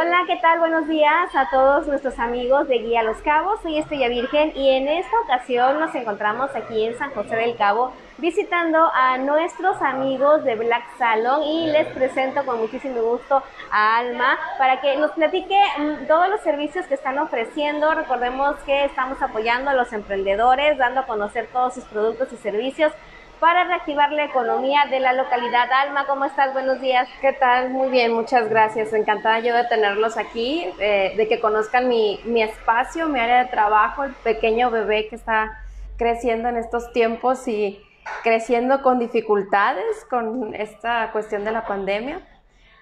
Hola, ¿qué tal? Buenos días a todos nuestros amigos de Guía Los Cabos. Soy Estrella Virgen y en esta ocasión nos encontramos aquí en San José del Cabo visitando a nuestros amigos de Black Salon y les presento con muchísimo gusto a Alma para que nos platique mm, todos los servicios que están ofreciendo. Recordemos que estamos apoyando a los emprendedores, dando a conocer todos sus productos y servicios para reactivar la economía de la localidad. Alma, ¿cómo estás? Buenos días. ¿Qué tal? Muy bien, muchas gracias. Encantada yo de tenerlos aquí, eh, de que conozcan mi, mi espacio, mi área de trabajo, el pequeño bebé que está creciendo en estos tiempos y creciendo con dificultades con esta cuestión de la pandemia.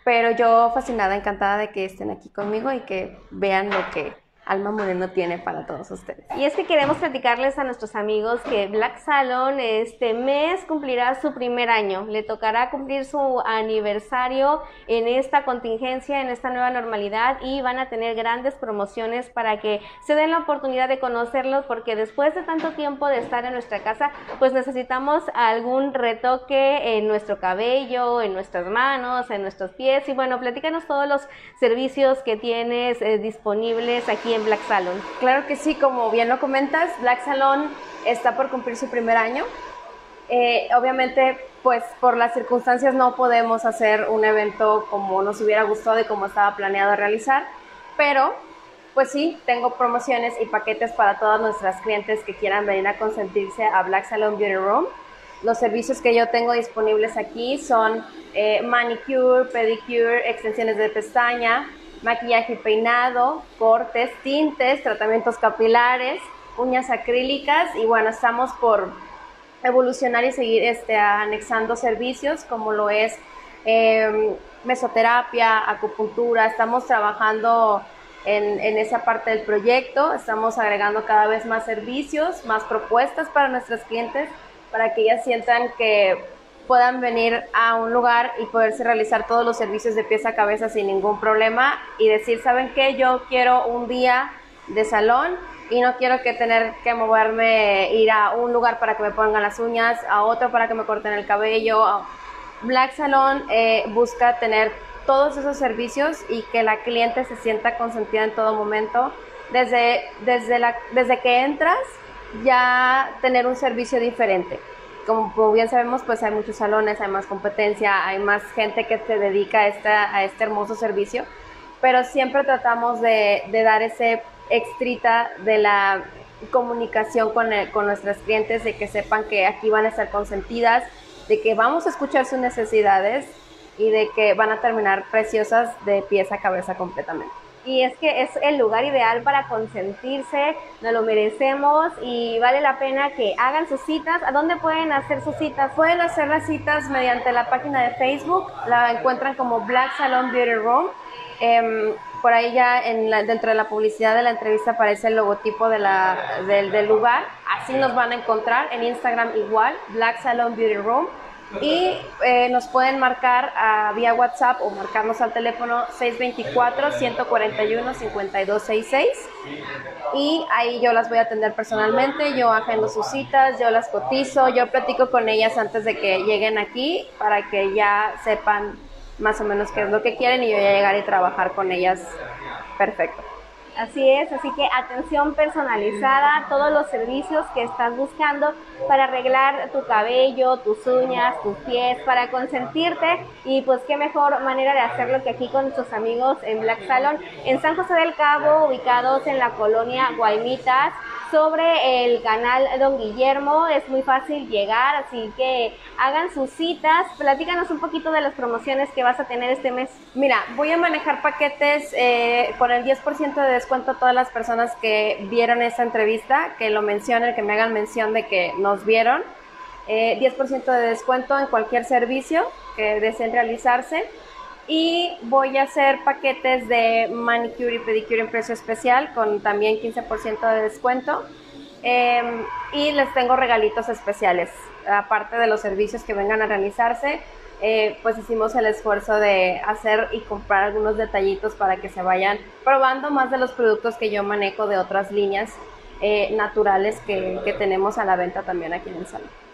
Pero yo fascinada, encantada de que estén aquí conmigo y que vean lo que Alma Moreno tiene para todos ustedes. Y es que queremos platicarles a nuestros amigos que Black Salon este mes cumplirá su primer año. Le tocará cumplir su aniversario en esta contingencia, en esta nueva normalidad y van a tener grandes promociones para que se den la oportunidad de conocerlos porque después de tanto tiempo de estar en nuestra casa, pues necesitamos algún retoque en nuestro cabello, en nuestras manos, en nuestros pies y bueno, platícanos todos los servicios que tienes eh, disponibles aquí Black Salon. Claro que sí, como bien lo comentas, Black Salon está por cumplir su primer año. Eh, obviamente, pues por las circunstancias no podemos hacer un evento como nos hubiera gustado y como estaba planeado realizar, pero pues sí, tengo promociones y paquetes para todas nuestras clientes que quieran venir a consentirse a Black Salon Beauty Room. Los servicios que yo tengo disponibles aquí son eh, manicure, pedicure, extensiones de pestaña, maquillaje y peinado, cortes, tintes, tratamientos capilares, uñas acrílicas y bueno, estamos por evolucionar y seguir este, anexando servicios como lo es em, mesoterapia, acupuntura, estamos trabajando en, en, esa parte del proyecto, estamos agregando cada vez más servicios, más propuestas para nuestros clientes, para que ellas sientan que puedan venir a un lugar y poderse realizar todos los servicios de pieza a cabeza sin ningún problema y decir, ¿saben qué? Yo quiero un día de salón y no quiero que tener que moverme, ir a un lugar para que me pongan las uñas, a otro para que me corten el cabello. Black Salon eh, busca tener todos esos servicios y que la cliente se sienta consentida en todo momento. Desde, desde, la, desde que entras, ya tener un servicio diferente como, bien sabemos, pues hay muchos salones, hay más competencia, hay más gente que se dedica a, esta, a este hermoso servicio, pero siempre tratamos de, dar ese extrita de la comunicación con, con nuestras clientes, de que sepan que aquí van a estar consentidas, de que vamos a escuchar sus necesidades y de que van a terminar preciosas de pieza a cabeza completamente y es que es el lugar ideal para consentirse, nos lo merecemos y vale la pena que hagan sus citas. ¿A dónde pueden hacer sus citas? Pueden hacer las citas mediante la página de Facebook, la encuentran como Black Salon Beauty Room. Em, por ahí ya en dentro de la publicidad de la entrevista aparece el logotipo de la, del lugar, así nos van a encontrar en Instagram igual, Black Salon Beauty Room y eh, nos pueden marcar a, vía WhatsApp o marcarnos al teléfono 624-141-5266 y ahí yo las voy a atender personalmente, yo agendo sus citas, yo las cotizo, yo platico con ellas antes de que lleguen aquí para que ya sepan más o menos qué es lo que quieren y yo voy a llegar y trabajar con ellas perfecto. Así es, así que atención personalizada, todos los servicios que estás buscando para arreglar tu cabello, tus uñas, tus pies, para consentirte y pues qué mejor manera de hacerlo que aquí con nuestros amigos en Black Salon en San José del Cabo, ubicados en la colonia Guaymitas sobre el canal Don Guillermo. Es muy fácil llegar, así que hagan sus citas. Platícanos un poquito de las promociones que vas a tener este mes. Mira, voy a manejar paquetes eh, con el 10% de descuento a todas las personas que vieron esta entrevista, que lo mencionen, que me hagan mención de que nos vieron. 10% eh, de descuento en cualquier servicio que deseen realizarse y voy a hacer paquetes de manicure y pedicure en precio especial con también 15% de descuento. Em, y les tengo regalitos especiales. Aparte de los servicios que vengan a realizarse, eh, pues hicimos el esfuerzo de hacer y comprar algunos detallitos para que se vayan probando más de los productos que yo manejo de otras líneas eh, naturales que, que tenemos a la venta también aquí en el salón.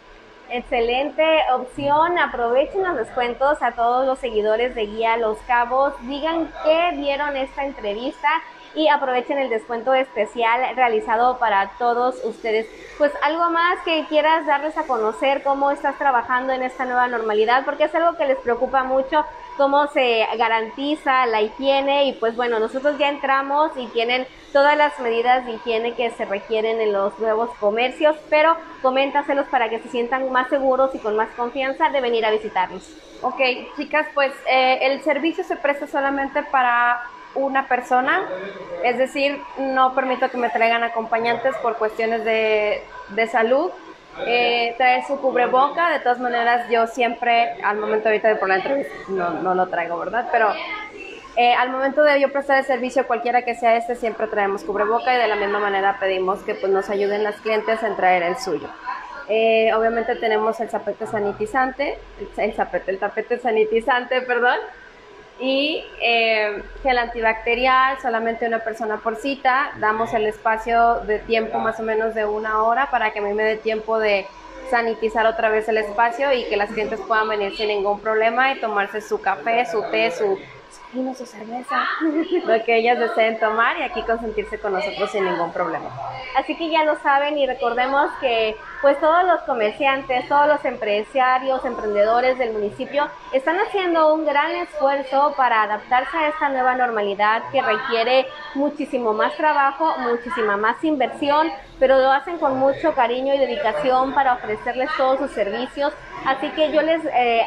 Excelente opción. Aprovechen los descuentos a todos los seguidores de Guía Los Cabos. Digan que vieron esta entrevista y aprovechen el descuento especial realizado para todos ustedes. Pues algo más que quieras darles a conocer cómo estás trabajando en esta nueva normalidad, porque es algo que les preocupa mucho, cómo se garantiza la higiene y pues bueno, nosotros ya entramos y tienen todas las medidas de higiene que se requieren en los nuevos comercios, pero coméntaselos para que se sientan más seguros y con más confianza de venir a visitarnos. Ok, chicas, pues eh, el servicio se presta solamente para una persona, es decir, no permito que me traigan acompañantes por cuestiones de, de salud. Eh, traer su cubreboca, de todas maneras yo siempre, al momento ahorita de la entrevista, no, no lo traigo, ¿verdad? Pero eh, al momento de yo prestar el servicio, cualquiera que sea este, siempre traemos cubreboca y de la misma manera pedimos que pues, nos ayuden las clientes en traer el suyo. Eh, obviamente tenemos el tapete sanitizante, el, tapete, el tapete sanitizante, perdón, y eh, gel antibacterial, solamente una persona por cita. Damos el espacio de tiempo más o menos de una hora para que a mí me dé tiempo de sanitizar otra vez el espacio y que las clientes puedan venir sin ningún problema y tomarse su café, su té, su vino, su cerveza, lo que ellas deseen tomar y aquí consentirse con nosotros sin ningún problema. Así que ya lo saben y recordemos que pues todos los comerciantes, todos los empresarios, emprendedores del municipio están haciendo un gran esfuerzo para adaptarse a esta nueva normalidad que requiere muchísimo más trabajo, muchísima más inversión, pero lo hacen con mucho cariño y dedicación para ofrecerles todos sus servicios. Así que yo les eh,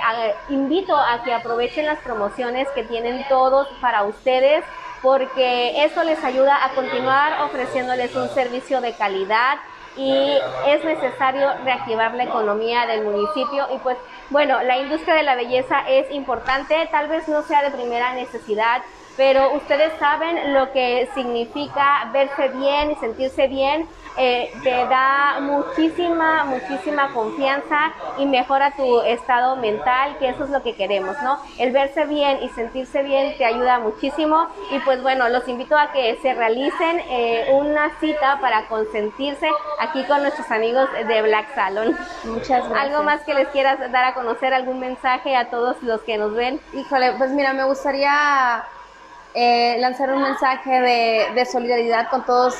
invito a que aprovechen las promociones que tienen todos para ustedes porque eso les ayuda a continuar ofreciéndoles un servicio de calidad y es necesario reactivar la economía del municipio. Y pues bueno, la industria de la belleza es importante, tal vez no sea de primera necesidad, pero ustedes saben lo que significa verse bien y sentirse bien eh, te da muchísima, muchísima confianza y mejora tu estado mental, que eso es lo que queremos, ¿no? El verse bien y sentirse bien te ayuda muchísimo y pues bueno, los invito a que se realicen eh, una cita para consentirse aquí con nuestros amigos de Black Salon. Muchas gracias. ¿Algo más que les quieras dar a conocer, algún mensaje a todos los que nos ven? Híjole, pues mira, me gustaría eh, lanzar un mensaje de, de solidaridad con todos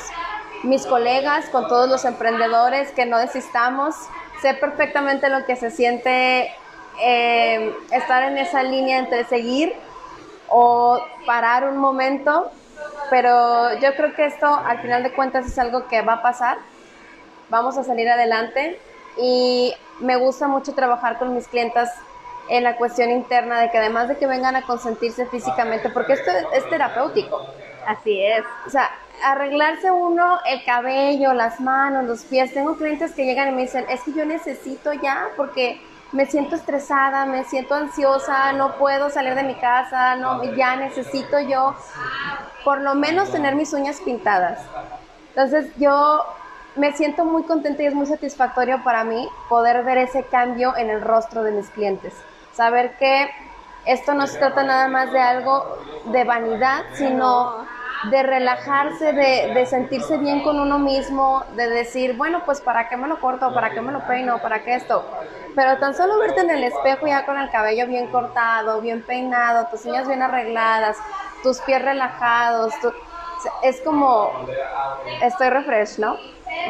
mis colegas, con todos los emprendedores, que no desistamos. Sé perfectamente lo que se siente eh, estar en esa línea entre seguir o parar un momento, pero yo creo que esto al final de cuentas es algo que va a pasar. Vamos a salir adelante y me gusta mucho trabajar con mis clientas en la cuestión interna de que además de que vengan a consentirse físicamente, porque esto es terapéutico. Así es. O sea, arreglarse uno el cabello, las manos, los pies. Tengo clientes que llegan y me dicen, es que yo necesito ya porque me siento estresada, me siento ansiosa, no puedo salir de mi casa, no, ya necesito yo por lo menos tener mis uñas pintadas. Entonces yo me siento muy contenta y es muy satisfactorio para mí poder ver ese cambio en el rostro de mis clientes. Saber que esto no se trata nada más de algo de vanidad, sino de relajarse, de, de, sentirse bien con uno mismo, de decir, bueno, pues para qué me lo corto, para qué me lo peino, para qué esto. Pero tan solo verte en el espejo ya con el cabello bien cortado, bien peinado, tus uñas bien arregladas, tus pies relajados, es como, estoy refresh, ¿no?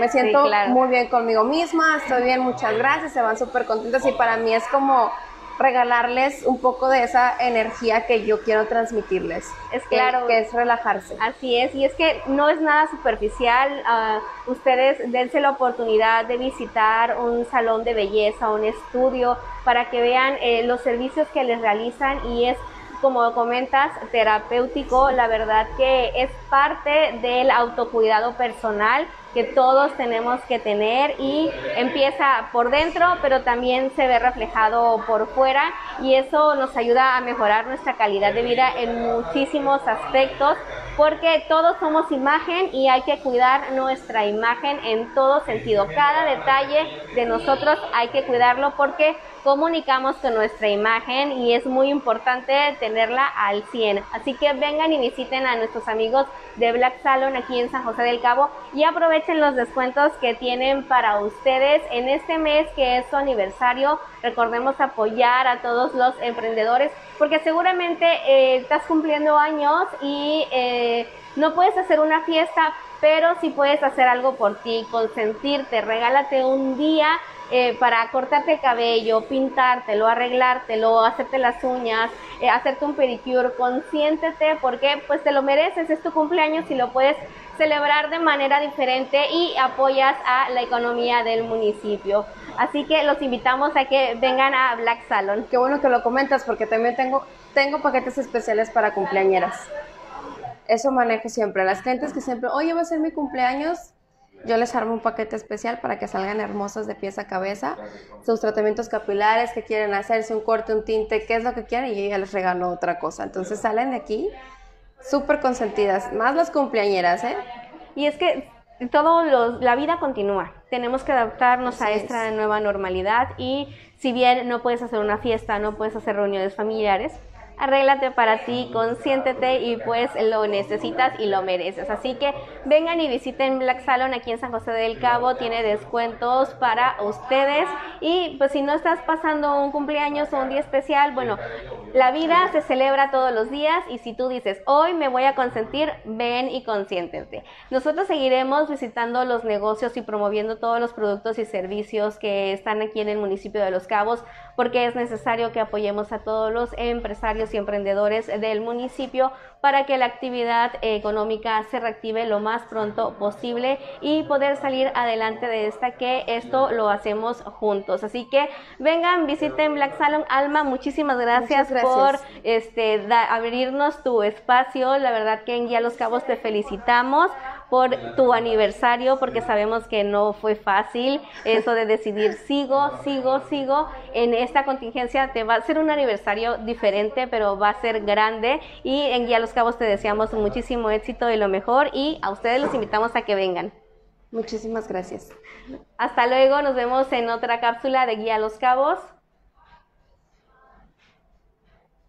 Me siento muy bien conmigo misma, estoy bien, muchas gracias, se van súper contentos y para mí es como regalarles un poco de esa energía que yo quiero transmitirles. Es claro. Que, es relajarse. Así es, y es que no es nada superficial. Uh, ustedes dense la oportunidad de visitar un salón de belleza, un estudio, para que vean eh, los servicios que les realizan y es como comentas, terapéutico, la verdad que es parte del autocuidado personal que todos tenemos que tener y empieza por dentro, pero también se ve reflejado por fuera y eso nos ayuda a mejorar nuestra calidad de vida en muchísimos aspectos porque todos somos imagen y hay que cuidar nuestra imagen en todo sentido. Cada detalle de nosotros hay que cuidarlo porque comunicamos con nuestra imagen y es muy importante tenerla al 100. Así que vengan y visiten a nuestros amigos de Black Salon aquí en San José del Cabo y aprovechen los descuentos que tienen para ustedes en este mes que es su aniversario. Recordemos apoyar a todos los emprendedores porque seguramente eh, estás cumpliendo años y eh, no puedes hacer una fiesta, pero sí puedes hacer algo por ti, consentirte, regálate un día eh, para cortarte el cabello, pintártelo, arreglártelo, hacerte las uñas, eh, hacerte un pedicure, consiéntete porque pues te lo mereces, es tu cumpleaños y lo puedes celebrar de manera diferente y apoyas a la economía del municipio. Así que los invitamos a que vengan a Black Salon. Qué bueno que lo comentas porque también tengo, tengo paquetes especiales para cumpleañeras. Eso manejo siempre. Las clientes que siempre, oye, va a ser mi cumpleaños, yo les armo un paquete especial para que salgan hermosos de pies a cabeza. Sus tratamientos capilares que quieren hacerse, un corte, un tinte, qué es lo que quieren y yo ya les regalo otra cosa. Entonces salen de aquí súper consentidas, más las cumpleañeras, ¿eh? Y es que todo la vida continúa. Tenemos que adaptarnos a esta nueva normalidad y si bien no puedes hacer una fiesta, no puedes hacer reuniones familiares, arréglate para ti, consiéntete y pues lo necesitas y lo mereces. Así que vengan y visiten Black Salon aquí en San José del Cabo, tiene descuentos para ustedes y pues si no estás pasando un cumpleaños o un día especial, bueno, la vida se celebra todos los días y si tú dices, hoy me voy a consentir, ven y consiéntete. Nosotros seguiremos visitando los negocios y promoviendo todos los productos y servicios que están aquí en el municipio de Los Cabos porque es necesario que apoyemos a todos los empresarios y emprendedores del municipio para que la actividad económica se reactive lo más pronto posible y poder salir adelante de esta que esto lo hacemos juntos. Así que vengan, visiten Black Salon. Alma, muchísimas gracias, por este, abrirnos tu espacio. La verdad que en Guía Los Cabos te felicitamos por tu aniversario, porque sabemos que no fue fácil eso de decidir sigo, sigo, sigo. En esta contingencia te va a ser un aniversario diferente, pero va a ser grande. Y en Guía Los Cabos te deseamos muchísimo éxito y lo mejor. Y a ustedes los invitamos a que vengan. Muchísimas gracias. Hasta luego, nos vemos en otra cápsula de Guía Los Cabos.